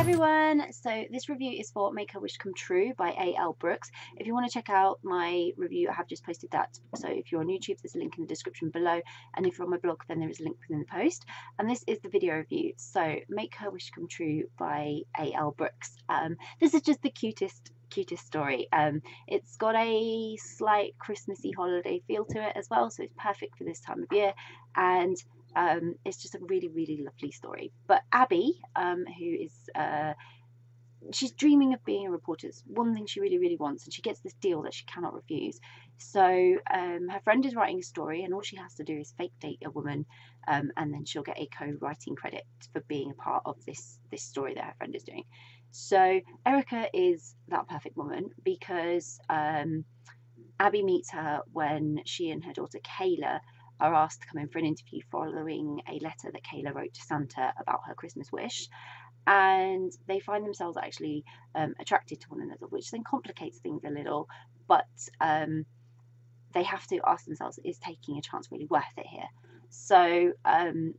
everyone! So this review is for Make Her Wish Come True by A.L. Brooks. If you want to check out my review, I have just posted that. So if you're on YouTube, there's a link in the description below. And if you're on my blog, then there is a link within the post. And this is the video review. So Make Her Wish Come True by A.L. Brooks. Um, this is just the cutest cutest story. Um, it's got a slight Christmassy holiday feel to it as well, so it's perfect for this time of year. And um, it's just a really, really lovely story. But Abby, um, who is uh, she's dreaming of being a reporter. It's one thing she really, really wants, and she gets this deal that she cannot refuse. So um, her friend is writing a story, and all she has to do is fake date a woman, um, and then she'll get a co-writing credit for being a part of this this story that her friend is doing. So Erica is that perfect woman because um, Abby meets her when she and her daughter Kayla are asked to come in for an interview following a letter that Kayla wrote to Santa about her Christmas wish. And they find themselves actually um, attracted to one another, which then complicates things a little. But um, they have to ask themselves, is taking a chance really worth it here? So um,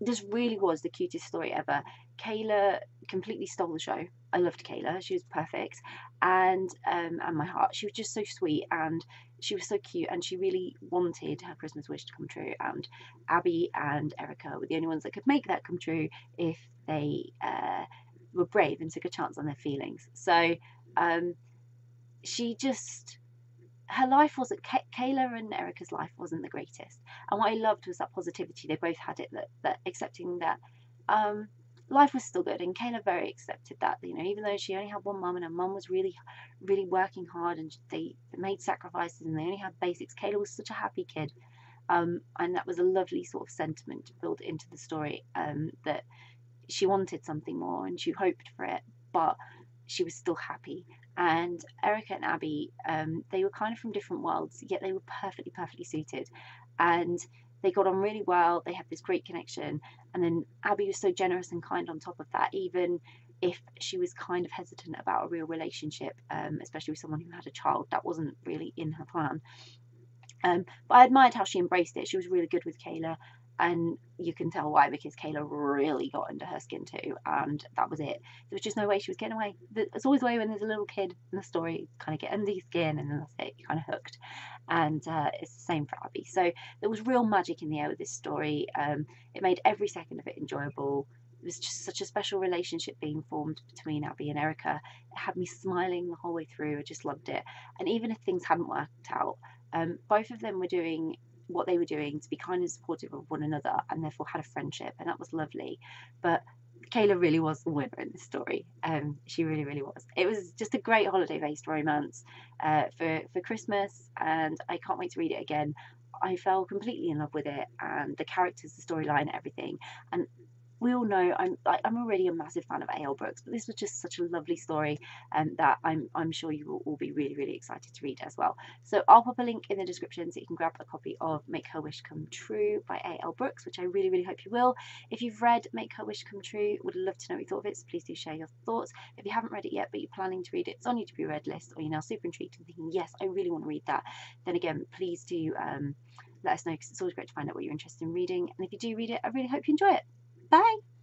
this really was the cutest story ever. Kayla completely stole the show. I loved Kayla. She was perfect, and um, and my heart. She was just so sweet, and she was so cute, and she really wanted her Christmas wish to come true. And Abby and Erica were the only ones that could make that come true if they uh, were brave and took a chance on their feelings. So um, she just her life wasn't Kayla and Erica's life wasn't the greatest, and what I loved was that positivity. They both had it that that accepting that um, life was still good, and Kayla very accepted that. You know, even though she only had one mum and her mum was really, really working hard, and they made sacrifices, and they only had basics. Kayla was such a happy kid, um, and that was a lovely sort of sentiment built into the story um, that she wanted something more and she hoped for it, but she was still happy and Erica and Abby, um, they were kind of from different worlds, yet they were perfectly, perfectly suited. And they got on really well. They had this great connection. And then Abby was so generous and kind on top of that, even if she was kind of hesitant about a real relationship, um, especially with someone who had a child. That wasn't really in her plan. Um, but I admired how she embraced it. She was really good with Kayla and you can tell why because Kayla really got under her skin too, and that was it. There was just no way she was getting away. There's always a way when there's a little kid in the story, kind of get under your skin, and then that's it, you're kind of hooked. And uh, it's the same for Abby. So there was real magic in the air with this story. Um, it made every second of it enjoyable. It was just such a special relationship being formed between Abby and Erica. It had me smiling the whole way through. I just loved it. And even if things hadn't worked out, um, both of them were doing what they were doing to be kind and supportive of one another and therefore had a friendship and that was lovely but Kayla really was the winner in this story. Um, she really, really was. It was just a great holiday-based romance uh, for for Christmas, and I can't wait to read it again. I fell completely in love with it, and the characters, the storyline, everything. And we all know I'm I'm already a massive fan of A.L. Brooks, but this was just such a lovely story um, that I'm I'm sure you will all be really really excited to read as well. So I'll pop a link in the description so you can grab a copy of Make Her Wish Come True by A.L. Brooks, which I really really hope you will. If you've read Make Her Wish Come True, would love to know what you thought of it. So please do share your thoughts. If you haven't read it yet, but you're planning to read it, it's on your to be read list, or you're now super intrigued and thinking, yes, I really want to read that. Then again, please do. Um, let us know because it's always great to find out what you're interested in reading. And if you do read it, I really hope you enjoy it. Bye.